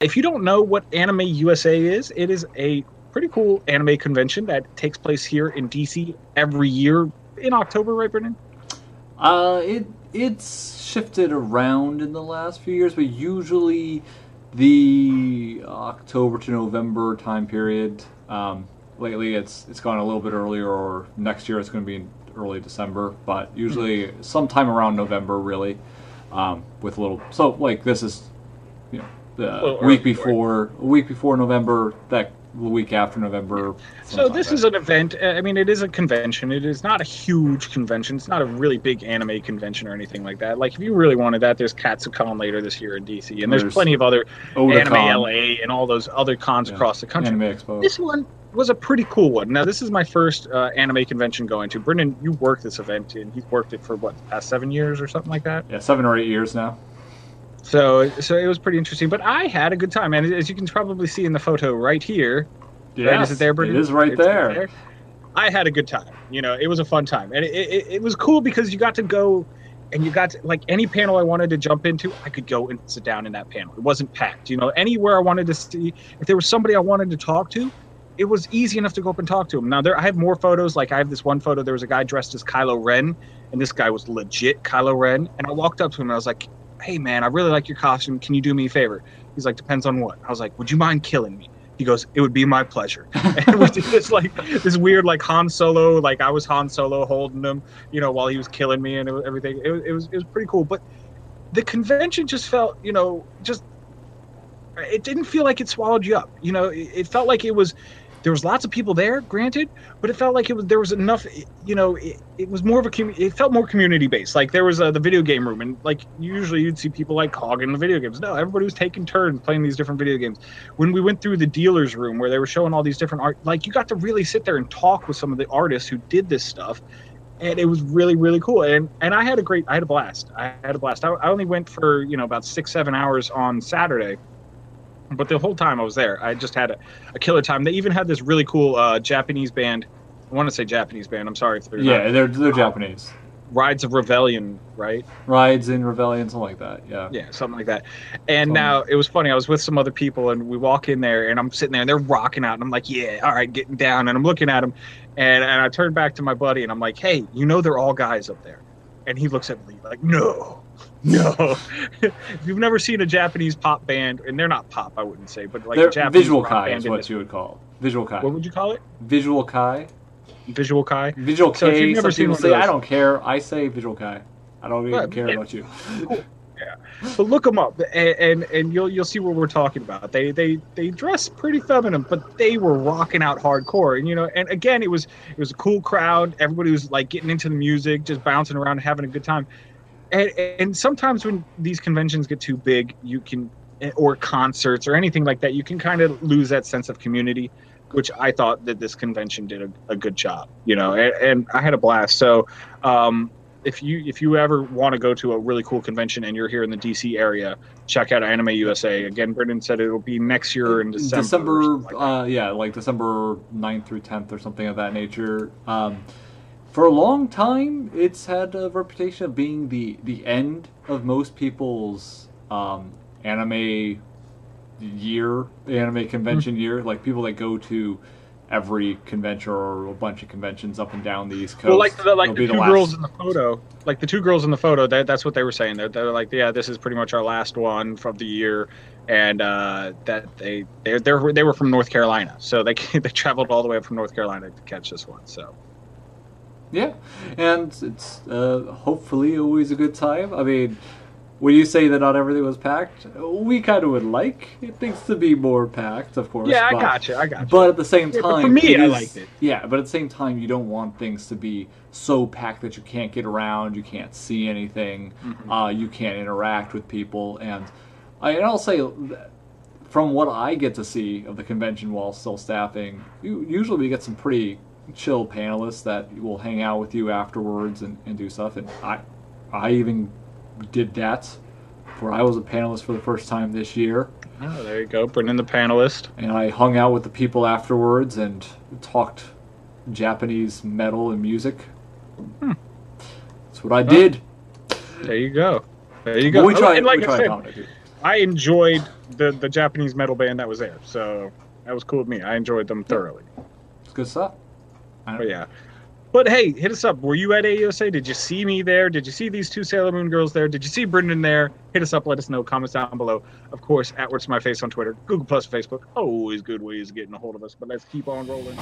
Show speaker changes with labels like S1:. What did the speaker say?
S1: if you don't know what Anime USA is, it is a pretty cool anime convention that takes place here in DC every year in October, right, Brendan?
S2: Uh, it it's shifted around in the last few years, but usually the October to November time period. Um, lately, it's it's gone a little bit earlier, or next year it's going to be in early December, but usually sometime around November, really. Um, with a little so like this is, you know, the
S1: Well,
S2: week before a week before November that the week after November.
S1: So this
S2: then.
S1: is an event. uh, I mean, it is a convention. It is not a huge convention. It's not a really big anime convention or anything like that. Like if you really wanted that, there's Katsucon later this year in DC, and there's,
S2: There's
S1: plenty of other
S2: Otakon,
S1: Anime LA and all those other cons
S2: Yeah.
S1: across the country.
S2: Anime Expo.
S1: This one was a pretty cool one. Now, this is my first uh, anime convention going to. Brendan, you worked this event, and you've worked it for what the past seven years or something like that.
S2: Yeah, seven or eight years now.
S1: So, so it was pretty interesting. But I had a good time, and as you can probably see in the photo right here, right, is it there, Brendan?
S2: It is right
S1: It's
S2: there.
S1: I had a good time. You know, it was a fun time, and it, it, it was cool because you got to go, and you got to, like any panel I wanted to jump into, I could go and sit down in that panel. It wasn't packed. You know, anywhere I wanted to see, if there was somebody I wanted to talk to, it was easy enough to go up and talk to him. Now there, I have more photos. Like I have this one photo. There was a guy dressed as Kylo Ren, and this guy was legit Kylo Ren. And I walked up to him and I was like, "Hey man, I really like your costume. Can you do me a favor?" He's like, "Depends on what." I was like, "Would you mind killing me?" He goes, "It would be my pleasure." and we did this like this weird like Han Solo, like I was Han Solo holding him, you know, while he was killing me and it everything. It, was- it was it was pretty cool. But the convention just felt, you know, just it didn't feel like it swallowed you up. You know, it, it felt like it was there was lots of people there, granted, but it felt like it was there was enough. You know, it, it was more of a commu- it felt more community based. Like there was uh, the video game room, and like usually you'd see people like hogging the video games. No, everybody was taking turns playing these different video games. When we went through the dealers room where they were showing all these different art, like you got to really sit there and talk with some of the artists who did this stuff. And it was really, really cool, and and I had a great, I had a blast. I had a blast. I, I only went for you know about six, seven hours on Saturday, but the whole time I was there, I just had a, a killer time. They even had this really cool uh, Japanese band. I want to say Japanese band. I'm sorry if they're
S2: Yeah,
S1: not.
S2: they're they're Japanese.
S1: Rides of Revellion, right?
S2: Rides in Revellion, something like that. Yeah.
S1: Yeah, something like that. And
S2: Something.
S1: now it was funny. I was with some other people, and we walk in there, and I'm sitting there, and they're rocking out, and I'm like, "Yeah, all right, getting down." And I'm looking at them, and and I turn back to my buddy, and I'm like, "Hey, you know they're all guys up there," and he looks at me like, "No." No, if you've never seen a Japanese pop band, and they're not pop, I wouldn't say, but like
S2: They're-
S1: a Japanese
S2: visual
S1: rock
S2: kai
S1: band
S2: is what you would call visual kai.
S1: What would you call it?
S2: Visual kai.
S1: Visual kai.
S2: Visual
S1: So if you've never seen
S2: people say I don't care. I say visual kai. I don't even
S1: Right,
S2: care about you. Yeah.
S1: But look them up, and, and and you'll you'll see what we're talking about. They they they dress pretty feminine, but they were rocking out hardcore. And you know, and again, it was it was a cool crowd. Everybody was like getting into the music, just bouncing around, having a good time. And and sometimes when these conventions get too big, you can or concerts or anything like that, you can kind of lose that sense of community. Which I thought that this convention did a, a good job, you know, and, and I had a blast. So, um, if you if you ever want to go to a really cool convention and you're here in the DC area, check out Anime USA. Again, Brendan said it will be next year in December.
S2: December,
S1: like
S2: uh, yeah, like December 9th through 10th or something of that nature. Um, for a long time, it's had a reputation of being the, the end of most people's um, anime year, anime convention
S1: Hmm.
S2: year. Like people that go to every convention or a bunch of conventions up and down the East Coast.
S1: well, like the like
S2: it'll
S1: the two
S2: last-
S1: girls in the photo, like the two girls in the photo, that, that's what they were saying. They're, they're like, yeah, this is pretty much our last one from the year, and uh, that they they they were, they were from North Carolina, so they they traveled all the way up from North Carolina to catch this one. So
S2: Yeah, and it's uh, hopefully always a good time. I mean, when you say that not everything was packed, we kind of would like things to be more packed, of course.
S1: yeah, I
S2: but,
S1: got you, I got you.
S2: But at the same time,
S1: but for me,
S2: it
S1: I
S2: is-
S1: liked it.
S2: Yeah, but at the same time, you don't want things to be so packed that you can't get around, you can't see anything,
S1: Mhm.
S2: uh, you can't interact with people, and, I, and I'll say. From what I get to see of the convention while still staffing, you, usually we get some pretty chill panelists that will hang out with you afterwards and, and do stuff. And I, I even did that, where I was a panelist for the first time this year,
S1: Oh, there you go, Brendan, the panelist.
S2: and I hung out with the people afterwards and talked Japanese metal and music.
S1: Hmm.
S2: That's what I did.
S1: There you go. There you go.
S2: But we
S1: Oh,
S2: try,
S1: like
S2: we
S1: I
S2: try
S1: said,
S2: accommodate.
S1: I enjoyed the the Japanese metal band that was there. So that was cool with me. I enjoyed them thoroughly.
S2: It's good stuff.
S1: But oh, yeah. But hey, hit us up. Were you at AUSA? Did you see me there? Did you see these two Sailor Moon girls there? Did you see Brendan there? Hit us up. Let us know. Comments down below. Of course, at to My Face on Twitter, Google Plus, Facebook. Always good ways of getting a hold of us. But let's keep on rolling.